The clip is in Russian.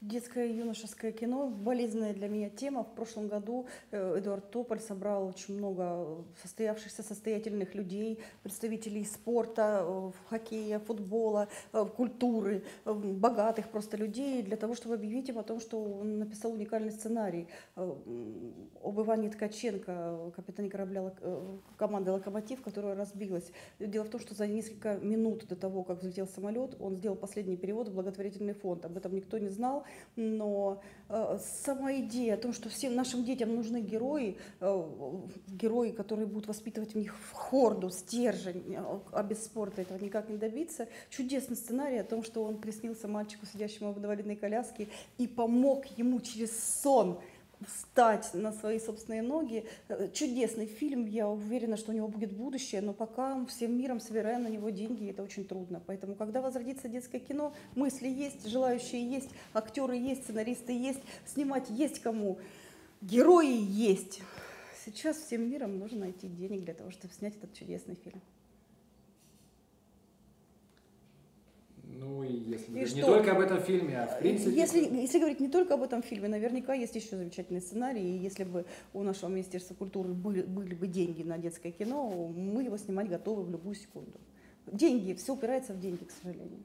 Детское и юношеское кино– болезненная для меня тема. В прошлом году э, Эдуард Тополь собрал очень много состоявшихся состоятельных людей, представителей спорта, э, хоккея, футбола, э, культуры, богатых просто людей, для того, чтобы объявить им о том, что он написал уникальный сценарий об Иване Ткаченко, капитане корабля команды «Локомотив», которая разбилась. Дело в том, что за несколько минут до того, как взлетел самолет, он сделал последний перевод в благотворительный фонд. Об этом никто не знал но э, сама идея о том, что всем нашим детям нужны герои, э, герои, которые будут воспитывать в них хорду, стержень, э, а без спорта этого никак не добиться. Чудесный сценарий о том, что он приснился мальчику, сидящему в инвалидной коляске, и помог ему через сон встать на свои собственные ноги. Э, чудесный фильм, я уверена, что у него будет будущее, но пока всем миром собираем на него деньги, это очень трудно. Поэтому, когда возродится детское кино, мысли есть, желающие есть, актеры есть, сценаристы есть, снимать есть кому, герои есть. Сейчас всем миром нужно найти денег для того, чтобы снять этот чудесный фильм. И не что? только об этом фильме, а в принципе... Если, если говорить не только об этом фильме, наверняка есть еще замечательный сценарий. И если бы у нашего Министерства культуры были, были бы деньги на детское кино, мы его снимать готовы в любую секунду. Деньги, все упирается в деньги, к сожалению.